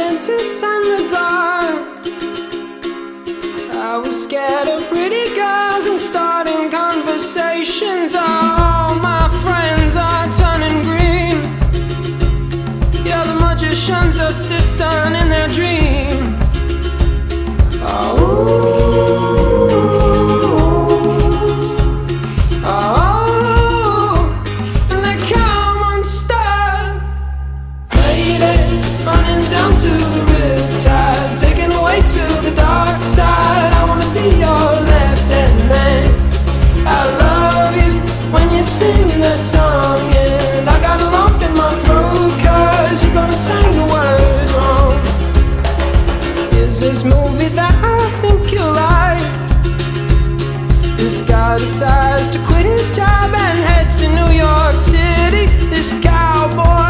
dentist and the dark. Guy decides to quit his job and head to New York City. This cowboy's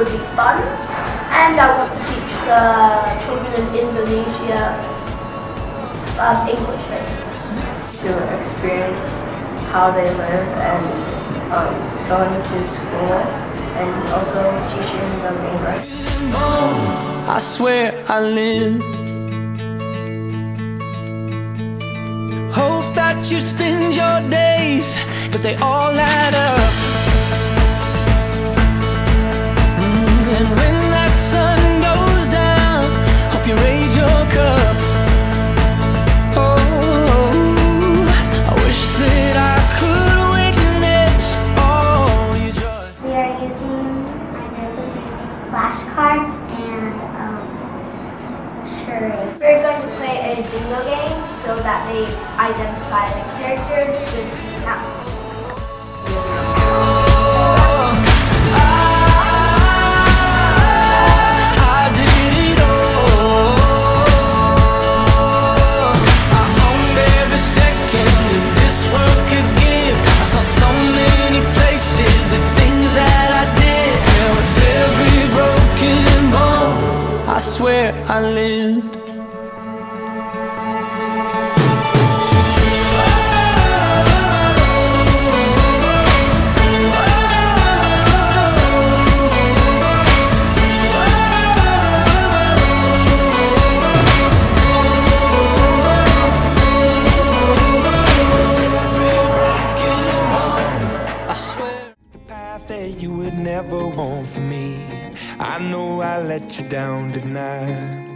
It would be fun, and I want to teach the children in Indonesia um, English. basically. to experience how they live and um, going to school and also teaching them English. I swear I lived. Hope that you spend your days, but they all add up. Flashcards and um, charades. We're going to play a bingo game so that they identify the characters path that you would never want for me. I know I let you down tonight.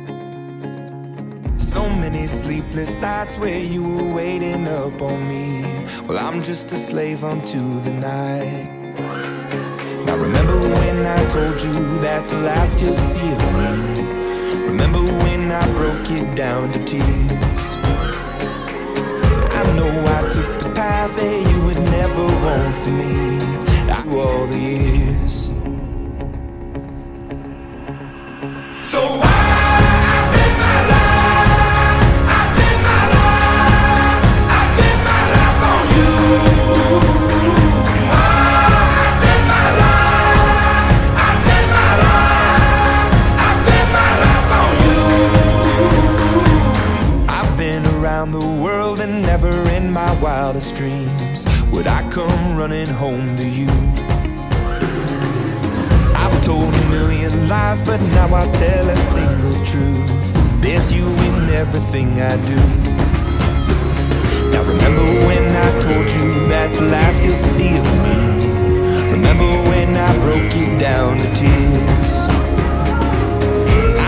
So many sleepless nights where you were waiting up on me. Well, I'm just a slave unto the night. Now, remember when I told you that's the last you'll see of me? Remember when I broke you down to tears? I know I took the path that you would never want for me. Through all the years. Home to you. I've told a million lies, but now I tell a single truth. There's you in everything I do. Now remember when I told you that's the last you'll see of me. Remember when I broke you down to tears.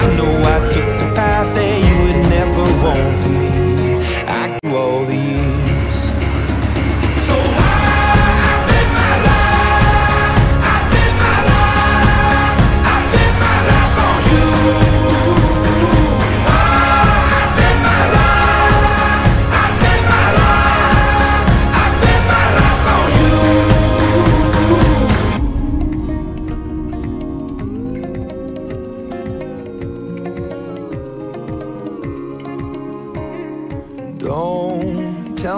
I know I took the path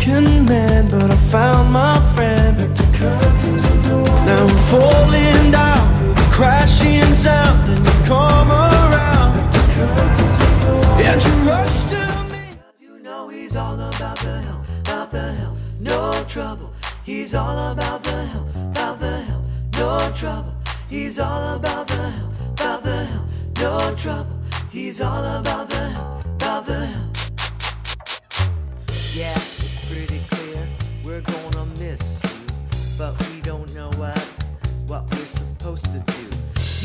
broken man, but I found my friend. Now I'm falling down through the crashing sound, and you come around, and you rush to me. You know he's all about the help, about the help, no trouble. He's all about the help, about the help, no trouble. He's all about the help, about the help, no trouble. He's all about the miss you, but we don't know what what we're supposed to do.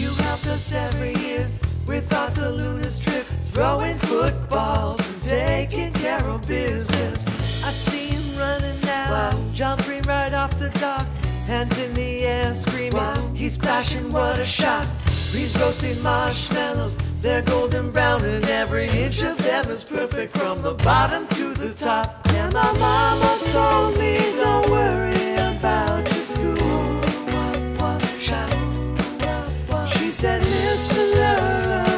You helped us every year with our Telunas trip, throwing footballs and taking care of business. I see him running now, jumping right off the dock, hands in the air, screaming, he's splashing, what a shot. These roasted marshmallows, they're golden brown and every inch of them is perfect from the bottom to the top. Yeah, my mama told me, don't worry about your school. She said, Mr. Love.